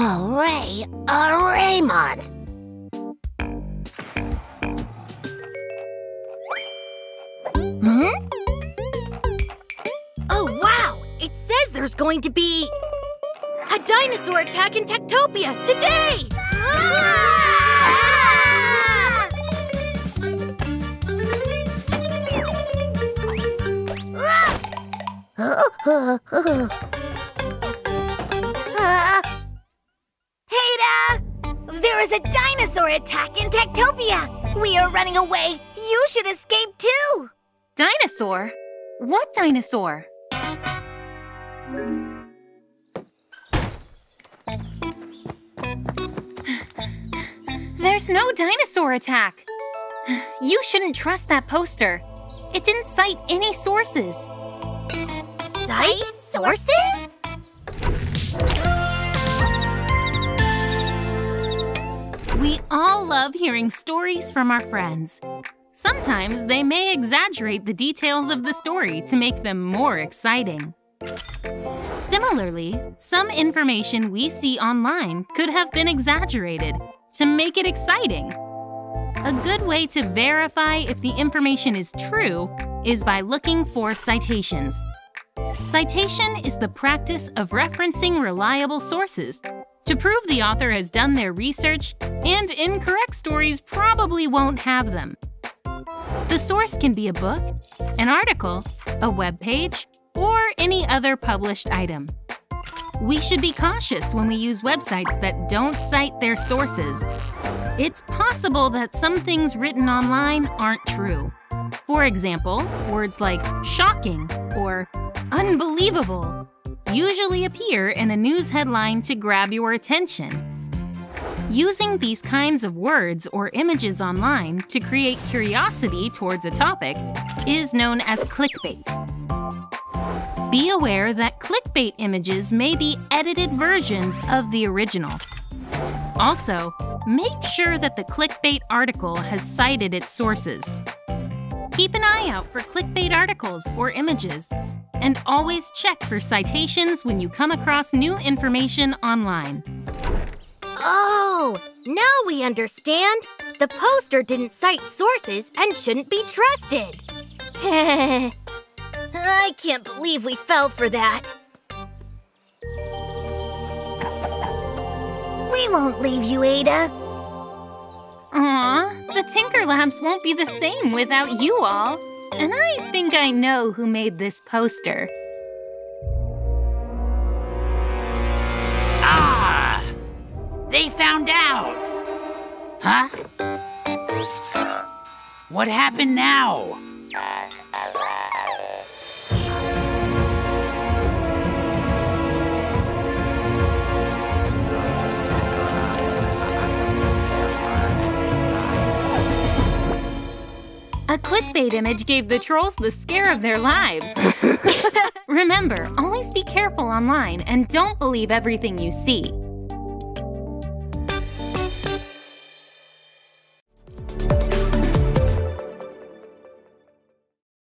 Oh, Ray, oh, Raymond! Hmm? Oh, wow! It says there's going to be a dinosaur attack in Techtopia today! Ah! Ah! There is a dinosaur attack in Techtopia! We are running away! You should escape too! Dinosaur? What dinosaur? There's no dinosaur attack. You shouldn't trust that poster. It didn't cite any sources. Cite sources? All love hearing stories from our friends. Sometimes they may exaggerate the details of the story to make them more exciting. Similarly, some information we see online could have been exaggerated to make it exciting. A good way to verify if the information is true is by looking for citations. Citation is the practice of referencing reliable sources to prove the author has done their research and incorrect stories probably won't have them. The source can be a book, an article, a web page, or any other published item. We should be cautious when we use websites that don't cite their sources. It's possible that some things written online aren't true. For example, words like shocking or unbelievable usually appear in a news headline to grab your attention. Using these kinds of words or images online to create curiosity towards a topic is known as clickbait. Be aware that clickbait images may be edited versions of the original. Also, make sure that the clickbait article has cited its sources. Keep an eye out for clickbait articles or images, and always check for citations when you come across new information online. Oh, Oh, now we understand. The poster didn't cite sources and shouldn't be trusted. I can't believe we fell for that. We won't leave you, Ada. Aw, the Tynker Labs won't be the same without you all. And I think I know who made this poster. They found out! Huh? What happened now? A clickbait image gave the trolls the scare of their lives. Remember, always be careful online and don't believe everything you see.